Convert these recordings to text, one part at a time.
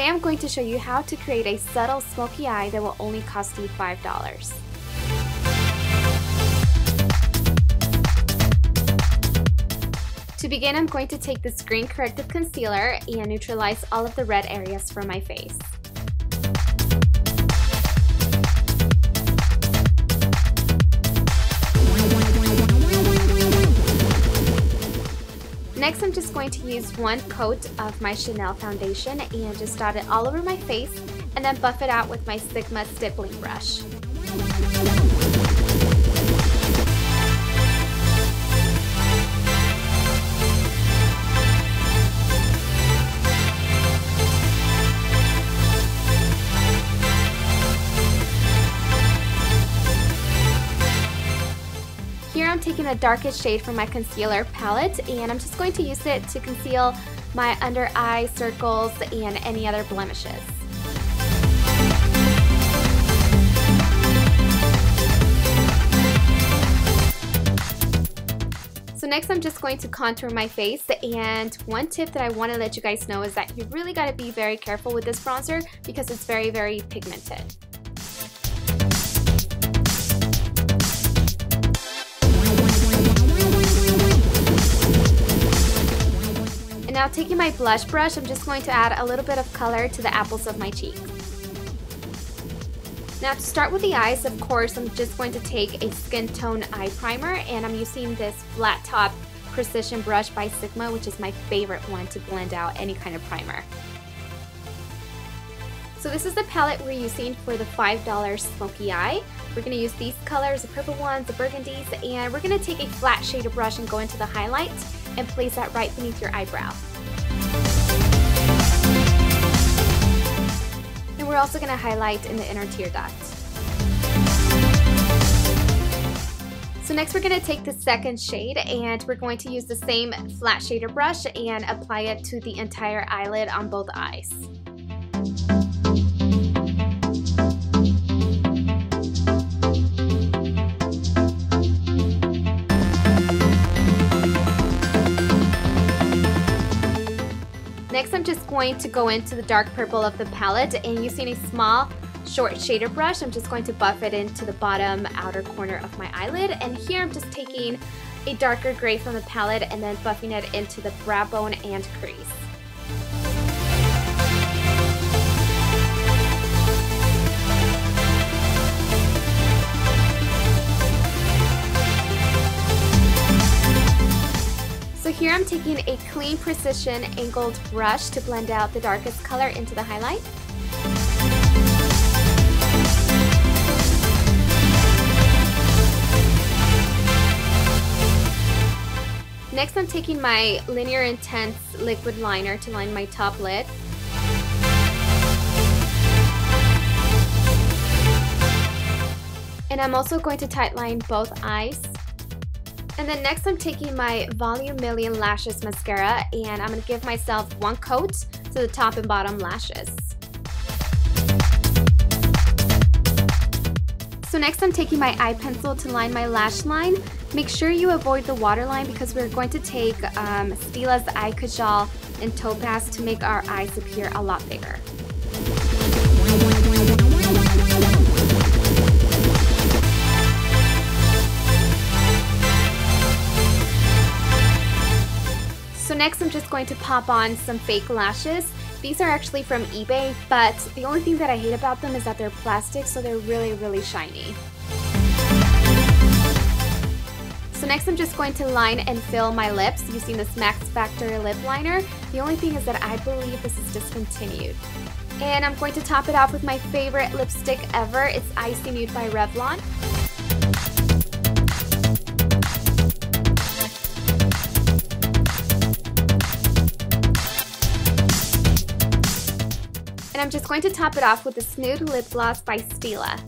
Today I'm going to show you how to create a subtle smoky eye that will only cost you $5. To begin, I'm going to take the green corrective concealer and neutralize all of the red areas from my face. Going to use one coat of my Chanel foundation and just dot it all over my face and then buff it out with my Sigma stippling brush. Taking the darkest shade from my concealer palette and I'm just going to use it to conceal my under eye circles and any other blemishes. So next I'm just going to contour my face and one tip that I want to let you guys know is that you really got to be very careful with this bronzer because it's very very pigmented. Now taking my blush brush, I'm just going to add a little bit of color to the apples of my cheeks. Now to start with the eyes, of course, I'm just going to take a skin tone eye primer and I'm using this flat top precision brush by Sigma, which is my favorite one to blend out any kind of primer. So this is the palette we're using for the $5 smoky eye. We're going to use these colors, the purple ones, the burgundies, and we're going to take a flat shader brush and go into the highlights and place that right beneath your eyebrow. Also going to highlight in the inner tear duct. So next we're going to take the second shade and we're going to use the same flat shader brush and apply it to the entire eyelid on both eyes. Next, I'm just going to go into the dark purple of the palette and using a small short shader brush, I'm just going to buff it into the bottom outer corner of my eyelid. And here I'm just taking a darker gray from the palette and then buffing it into the brow bone and crease. Here I'm taking a clean precision angled brush to blend out the darkest color into the highlight. Next I'm taking my Lineur Intense liquid liner to line my top lid. And I'm also going to tightline both eyes. And then next I'm taking my Volume Million Lashes Mascara and I'm going to give myself one coat to the top and bottom lashes. So next I'm taking my eye pencil to line my lash line. Make sure you avoid the waterline because we're going to take um, Stila's Eye Kajal and Topaz to make our eyes appear a lot bigger. Next I'm just going to pop on some fake lashes. These are actually from eBay, but the only thing that I hate about them is that they're plastic, so they're really, really shiny. So next I'm just going to line and fill my lips using this Max Factor lip liner. The only thing is that I believe this is discontinued. And I'm going to top it off with my favorite lipstick ever. It's Icy Nude by Revlon. And I'm just going to top it off with the Nude Lip Gloss by Stila.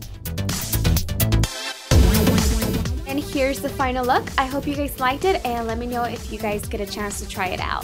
And here's the final look. I hope you guys liked it and let me know if you guys get a chance to try it out.